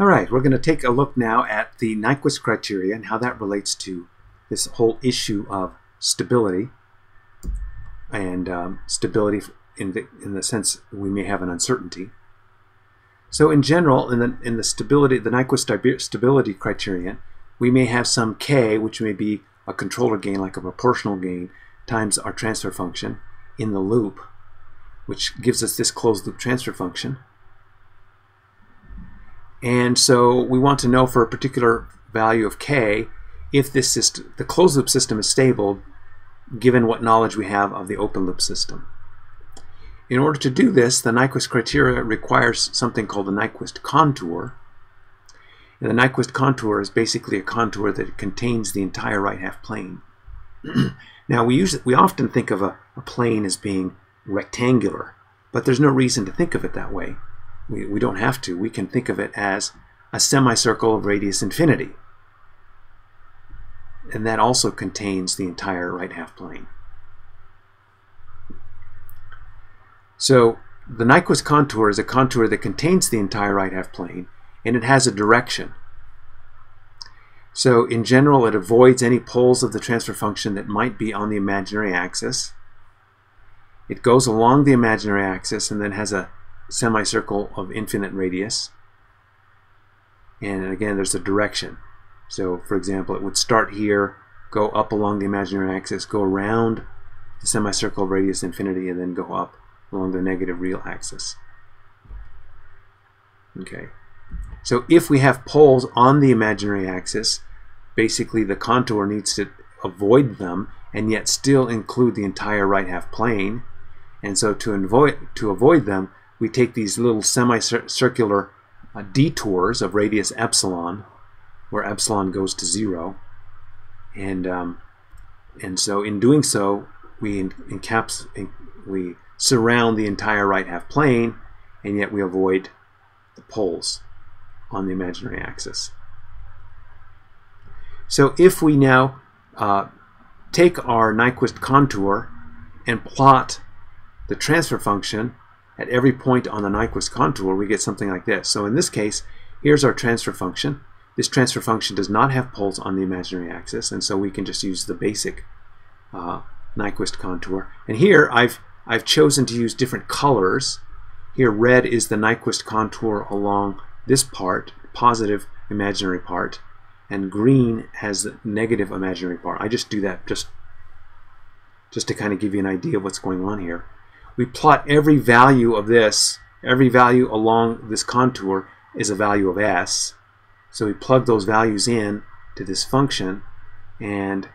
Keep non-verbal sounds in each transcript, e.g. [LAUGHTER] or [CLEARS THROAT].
All right, we're going to take a look now at the Nyquist criteria and how that relates to this whole issue of stability and um, stability in the, in the sense we may have an uncertainty. So in general, in the, in the stability, the Nyquist stability criterion, we may have some k, which may be a controller gain, like a proportional gain, times our transfer function in the loop, which gives us this closed loop transfer function. And so we want to know for a particular value of k if this system, the closed loop system is stable given what knowledge we have of the open loop system. In order to do this, the Nyquist criteria requires something called the Nyquist contour. And the Nyquist contour is basically a contour that contains the entire right half plane. [CLEARS THROAT] now we use we often think of a, a plane as being rectangular, but there's no reason to think of it that way. We, we don't have to. We can think of it as a semicircle of radius infinity. And that also contains the entire right half plane. So the Nyquist contour is a contour that contains the entire right half plane and it has a direction. So in general it avoids any poles of the transfer function that might be on the imaginary axis. It goes along the imaginary axis and then has a semicircle of infinite radius. And again, there's a direction. So, for example, it would start here, go up along the imaginary axis, go around the semicircle of radius infinity, and then go up along the negative real axis. Okay. So if we have poles on the imaginary axis, basically the contour needs to avoid them and yet still include the entire right half plane. And so to avoid, to avoid them, we take these little semicircular uh, detours of radius epsilon, where epsilon goes to zero. And, um, and so in doing so, we encaps we surround the entire right half plane, and yet we avoid the poles on the imaginary axis. So if we now uh, take our Nyquist contour and plot the transfer function at every point on the Nyquist contour, we get something like this. So in this case, here's our transfer function. This transfer function does not have poles on the imaginary axis, and so we can just use the basic uh, Nyquist contour. And here I've, I've chosen to use different colors. Here red is the Nyquist contour along this part, positive imaginary part, and green has the negative imaginary part. I just do that just, just to kind of give you an idea of what's going on here we plot every value of this, every value along this contour is a value of s. So we plug those values in to this function and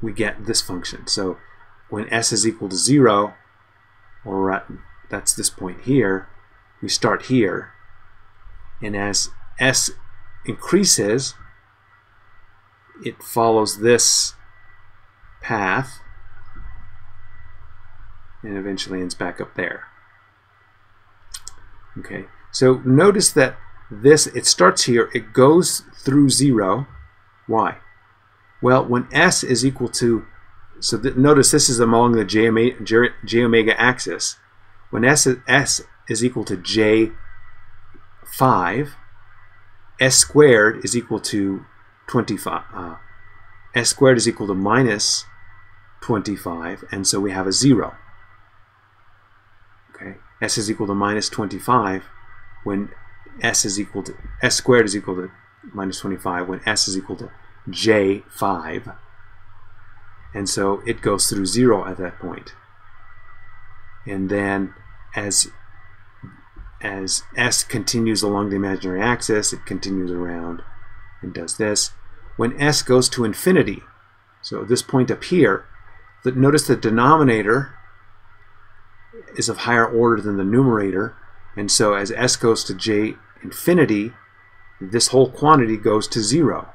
we get this function. So when s is equal to 0, or at, that's this point here, we start here. And as s increases, it follows this path and eventually ends back up there. Okay, so notice that this, it starts here, it goes through zero. Why? Well, when s is equal to, so th notice this is along the j omega, j, j omega axis. When s is, s is equal to j5, s squared is equal to 25. Uh, s squared is equal to minus 25, and so we have a 0 okay, s is equal to minus 25 when s is equal to, s squared is equal to minus 25 when s is equal to j5. And so it goes through 0 at that point. And then as as s continues along the imaginary axis, it continues around and does this. When s goes to infinity, so this point up here, that notice the denominator is of higher order than the numerator. And so as s goes to j infinity, this whole quantity goes to 0.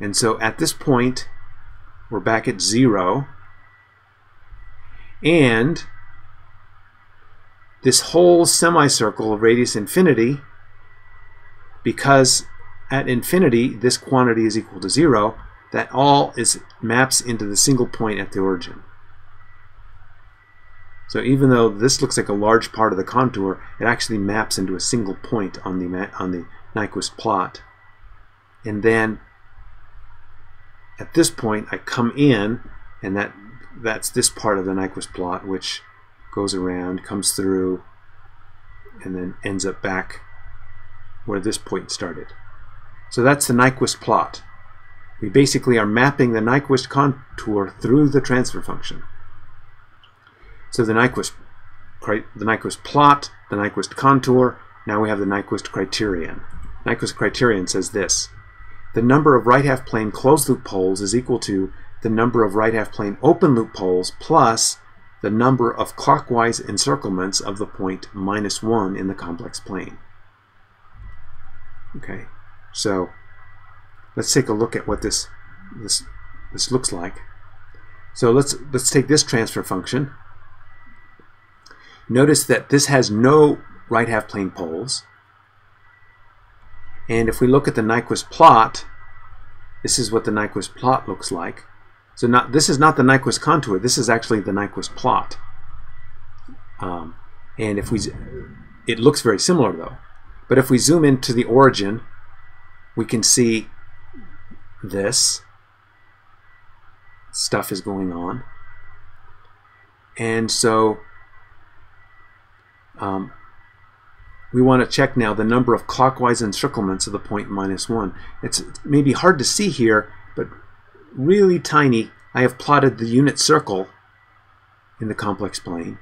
And so at this point, we're back at 0. And this whole semicircle of radius infinity, because at infinity this quantity is equal to 0, that all is maps into the single point at the origin. So even though this looks like a large part of the contour, it actually maps into a single point on the, on the Nyquist plot. And then at this point, I come in, and that that's this part of the Nyquist plot, which goes around, comes through, and then ends up back where this point started. So that's the Nyquist plot. We basically are mapping the Nyquist contour through the transfer function. So the Nyquist, the Nyquist plot, the Nyquist contour, now we have the Nyquist criterion. Nyquist criterion says this. The number of right half plane closed loop poles is equal to the number of right half plane open loop poles plus the number of clockwise encirclements of the point minus 1 in the complex plane. Okay, so let's take a look at what this this this looks like. So let's let's take this transfer function. Notice that this has no right half plane poles. And if we look at the Nyquist plot, this is what the Nyquist plot looks like. So not this is not the Nyquist contour. This is actually the Nyquist plot. Um, and if we, it looks very similar though. But if we zoom into the origin, we can see this stuff is going on. And so um, we want to check now the number of clockwise encirclements of the point minus 1. It's maybe hard to see here, but really tiny. I have plotted the unit circle in the complex plane.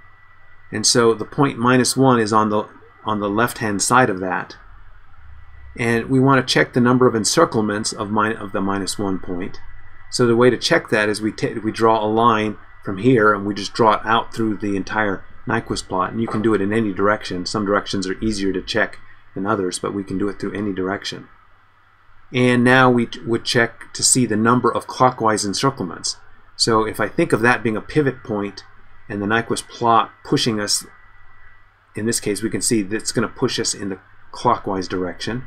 And so the point minus 1 is on the on the left-hand side of that. And we want to check the number of encirclements of, min of the minus 1 point. So the way to check that is we, we draw a line from here and we just draw it out through the entire Nyquist plot. And you can do it in any direction. Some directions are easier to check than others, but we can do it through any direction. And now we would check to see the number of clockwise encirclements. So if I think of that being a pivot point and the Nyquist plot pushing us in this case, we can see that's going to push us in the clockwise direction.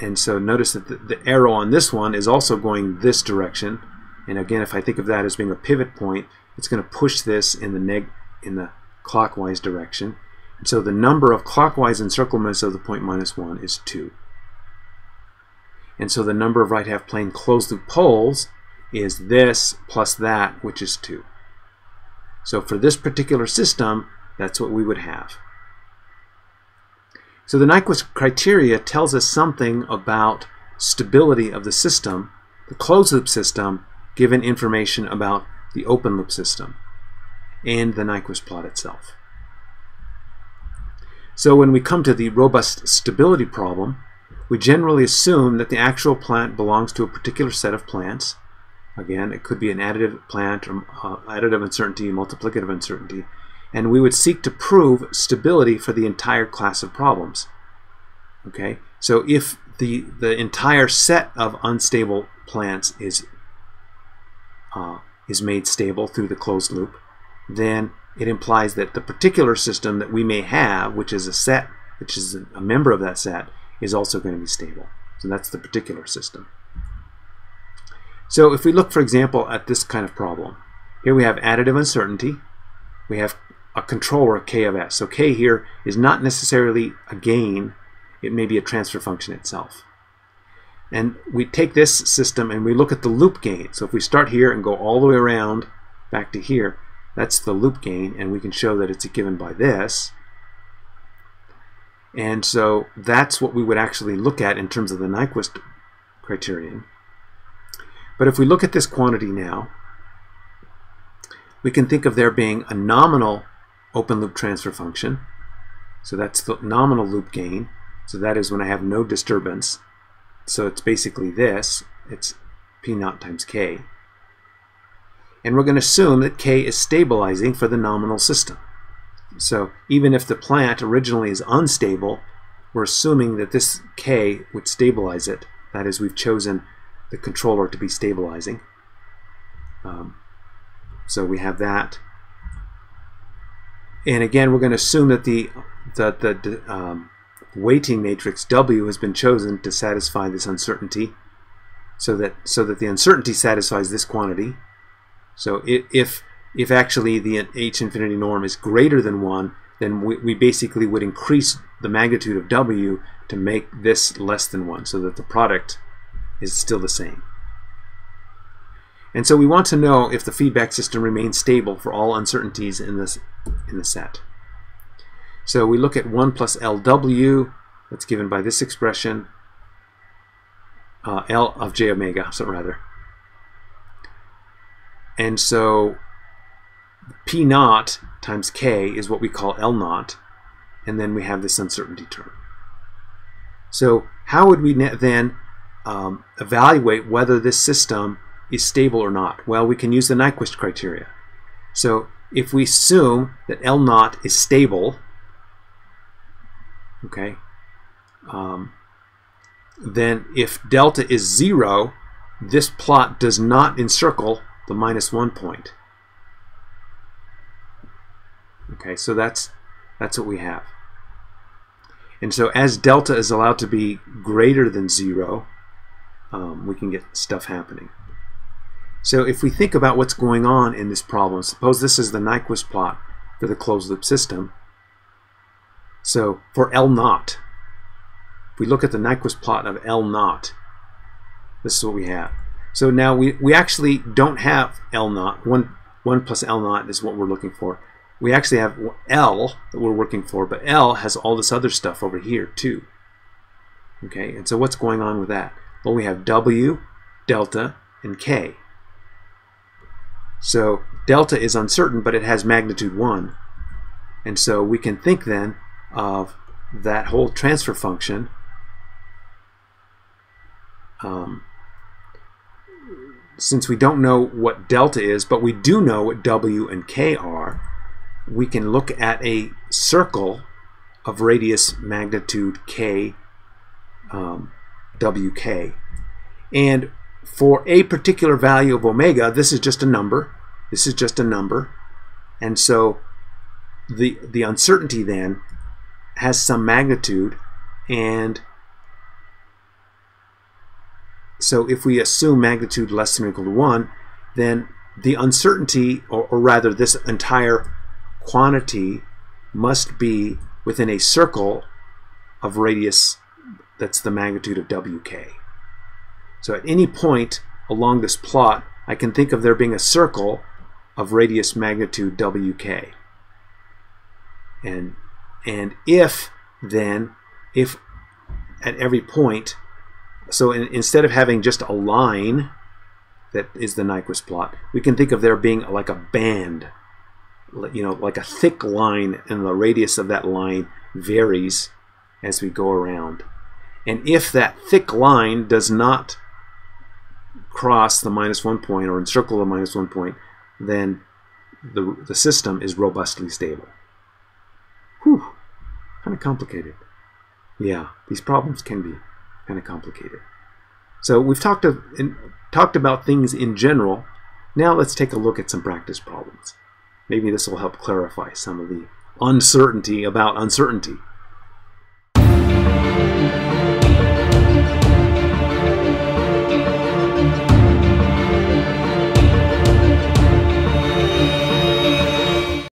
And so notice that the, the, arrow on this one is also going this direction. And again, if I think of that as being a pivot point, it's going to push this in the neg in the clockwise direction. So the number of clockwise encirclements of the point minus 1 is 2. And so the number of right half plane closed loop poles is this plus that, which is 2. So for this particular system, that's what we would have. So the Nyquist criteria tells us something about stability of the system, the closed loop system, given information about the open loop system and the Nyquist plot itself. So when we come to the robust stability problem, we generally assume that the actual plant belongs to a particular set of plants. Again, it could be an additive plant or uh, additive uncertainty, multiplicative uncertainty, and we would seek to prove stability for the entire class of problems. Okay, so if the, the entire set of unstable plants is, uh, is made stable through the closed loop, then it implies that the particular system that we may have, which is a set, which is a member of that set, is also going to be stable. So that's the particular system. So if we look, for example, at this kind of problem, here we have additive uncertainty, we have a controller k of s. So k here is not necessarily a gain, it may be a transfer function itself. And we take this system and we look at the loop gain. So if we start here and go all the way around back to here, that's the loop gain, and we can show that it's given by this. And so that's what we would actually look at in terms of the Nyquist criterion. But if we look at this quantity now, we can think of there being a nominal open loop transfer function. So that's the nominal loop gain. So that is when I have no disturbance. So it's basically this. It's P naught times K. And we're going to assume that K is stabilizing for the nominal system. So even if the plant originally is unstable, we're assuming that this K would stabilize it. That is, we've chosen the controller to be stabilizing. Um, so we have that. And again, we're going to assume that the, that the um, weighting matrix W has been chosen to satisfy this uncertainty so that, so that the uncertainty satisfies this quantity. So if if actually the h infinity norm is greater than 1, then we, we basically would increase the magnitude of w to make this less than 1 so that the product is still the same. And so we want to know if the feedback system remains stable for all uncertainties in this in the set. So we look at 1 plus LW, that's given by this expression, uh, L of j omega, so rather. And so P naught times K is what we call L naught, and then we have this uncertainty term. So how would we then um, evaluate whether this system is stable or not? Well, we can use the Nyquist criteria. So if we assume that L naught is stable, okay, um, then if delta is zero, this plot does not encircle the minus one point. Okay, so that's that's what we have. And so as delta is allowed to be greater than zero, um, we can get stuff happening. So if we think about what's going on in this problem, suppose this is the Nyquist plot for the closed loop system. So for L naught, if we look at the Nyquist plot of L naught, this is what we have. So now we, we actually don't have L naught. 1, 1 plus L naught is what we're looking for. We actually have L that we're working for, but L has all this other stuff over here too. Okay, and so what's going on with that? Well, we have W, delta, and K. So delta is uncertain, but it has magnitude 1. And so we can think then of that whole transfer function um, since we don't know what delta is, but we do know what W and K are, we can look at a circle of radius magnitude K, um, WK. And for a particular value of omega, this is just a number. This is just a number. And so the, the uncertainty then has some magnitude and so if we assume magnitude less than or equal to 1, then the uncertainty, or, or rather this entire quantity, must be within a circle of radius that's the magnitude of WK. So at any point along this plot, I can think of there being a circle of radius magnitude WK. And, and if then, if at every point so in, instead of having just a line that is the Nyquist plot, we can think of there being like a band, you know, like a thick line, and the radius of that line varies as we go around. And if that thick line does not cross the minus one point or encircle the minus one point, then the, the system is robustly stable. Whew, kind of complicated. Yeah, these problems can be kind of complicated. So we've talked, of, in, talked about things in general. Now let's take a look at some practice problems. Maybe this will help clarify some of the uncertainty about uncertainty.